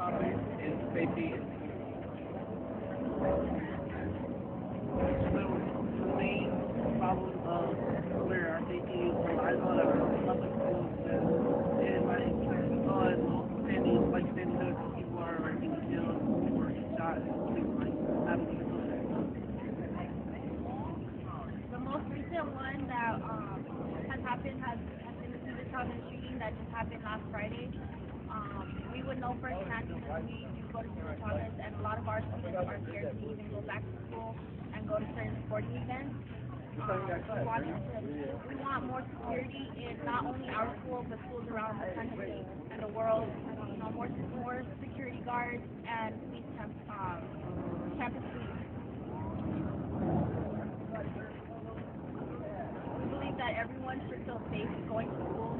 topic is safety. So the main problem of where our safety relies on our public schools is like on standing like standing people are getting killed or shot and. The most recent one that um, has happened has, has been the Town shooting that just happened last Friday. Know firsthand because we do go to Cesar Chavez and a lot of our students are scared to even go back to school and go to certain sporting events. Um, we, want to, we want more security in not only our school but schools around the country and the world. You know, more more security guards and police camp, um, campus police. We believe that everyone should feel safe going to school